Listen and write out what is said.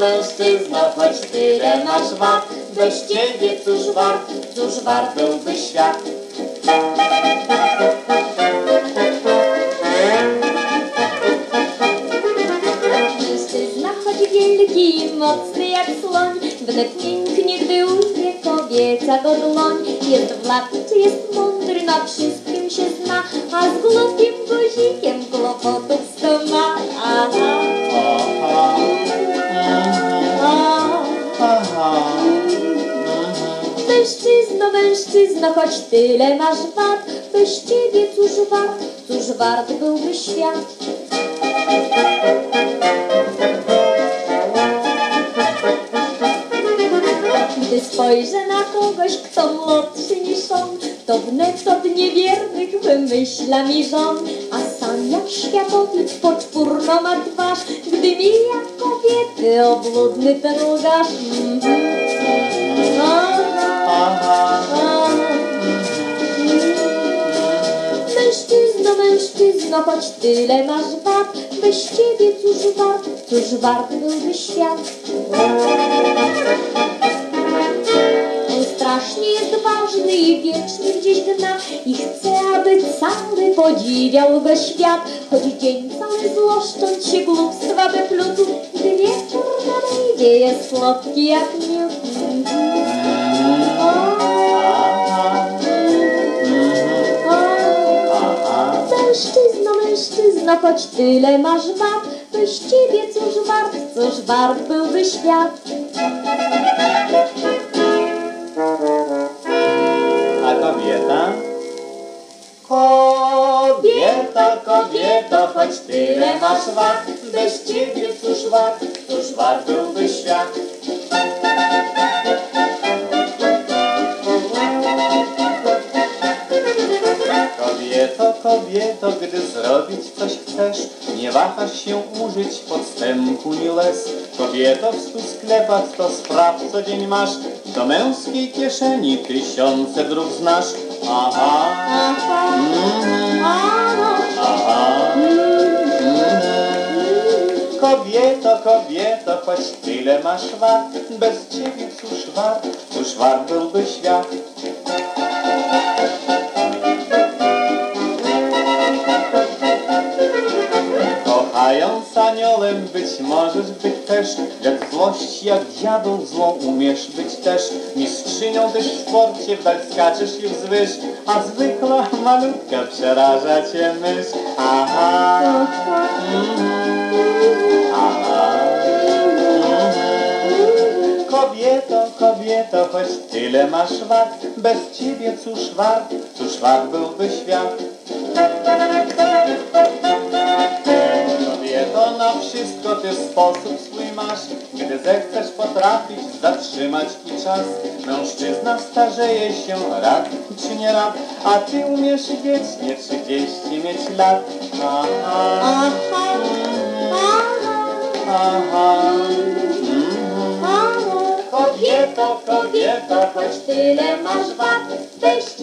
mężczyzno, choć tyle masz wad, bez ciebie cóż wart, cóż wart byłby świat. Mężczyzna, choć wielki i mocny jak słoń, wnet mięknie, gdy ujdzie kobieca go dłoń. Jest władczy, jest mądry, na wszystkim się zna, a z głupim guzikiem kłopotów Mężczyzno, choć tyle masz wad, bez ciebie cóż wart, cóż wart byłby świat. Gdy spojrzę na kogoś, kto młodszy niż on, to wnet od niewiernych wymyśla mi żon, a sam jak światowid poczwórno ma twarz, gdy mija kobiety obłudny ten łgarz. Mhm. aha. Choć tyle masz wad, bez ciebie cóż wart, cóż wart byłby świat. On strasznie jest ważny i wiecznie gdzieś gna i chce, aby cały podziwiał go świat, choć dzień cały złoszcząc się głupstwa wyplótł, gdy wieczór nadejdzie jest słodki jak miód. Choć tyle masz wad, bez ciebie cóż wart, cóż wart byłby świat. A kobieta? Kobieta, kobieto, choć tyle masz wad, bez ciebie cóż wart, cóż wart byłby świat. Kobieto, gdy zrobić coś chcesz, nie wahasz się użyć podstępu ni łez. Kobieto, w stu sklepach to spraw co dzień masz, do męskiej kieszeni tysiące dróg znasz. Aha, mhm, aha, mhm. Kobieto, kobieto, choć tyle masz wad, bez ciebie cóż wart, cóż wart byłby świat. Kochając aniołem być możesz być też, lecz złość jak diabeł złą umiesz być też. Mistrzynią też w sporcie wdal skaczesz i wzwyż, a zwykła malutka przeraża cię myśl. Aha, aha. aha. mhm. Kobieto, kobieto, choć tyle masz wad, bez ciebie cóż wart, cóż wart byłby świat. Wszystko ty sposób swój masz, gdy zechcesz potrafić zatrzymać i czas. Mężczyzna starzeje się rad czy nie rad, a ty umiesz wiecznie trzydzieści mieć lat. Aha, Aha, aha, aha. mhm. aha. Kobieto, kobieto, choć Tyle masz wad, bez